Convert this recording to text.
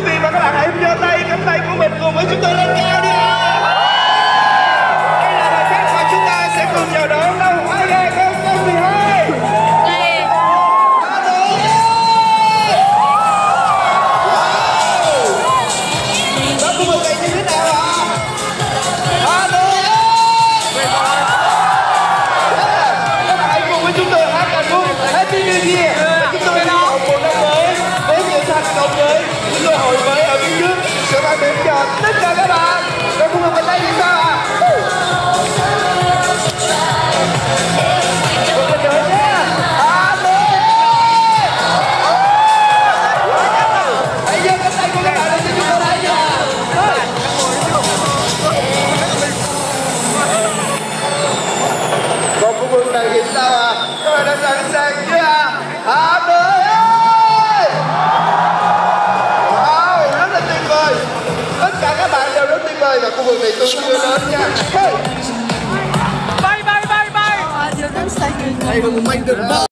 quý vị và các bạn hãy giơ tay cánh tay của mình cùng với chúng tôi lên cao đi. Nào đây là thời khắc mà chúng ta sẽ cùng chào đón năm 2012 Đó của mình là như thế nào ạ? Hà Nội Các bạn hãy cùng với chúng tôi hát ca khúc Happy New Year. Chúng tôi hy một năm mới với nhiều thành công mới hội với ở phía trước. Sẽ mang đến cho tất cả các bạn. là khu vực này tương đối lớn nha. Bay bay bay bay. Bay bay bay bay bay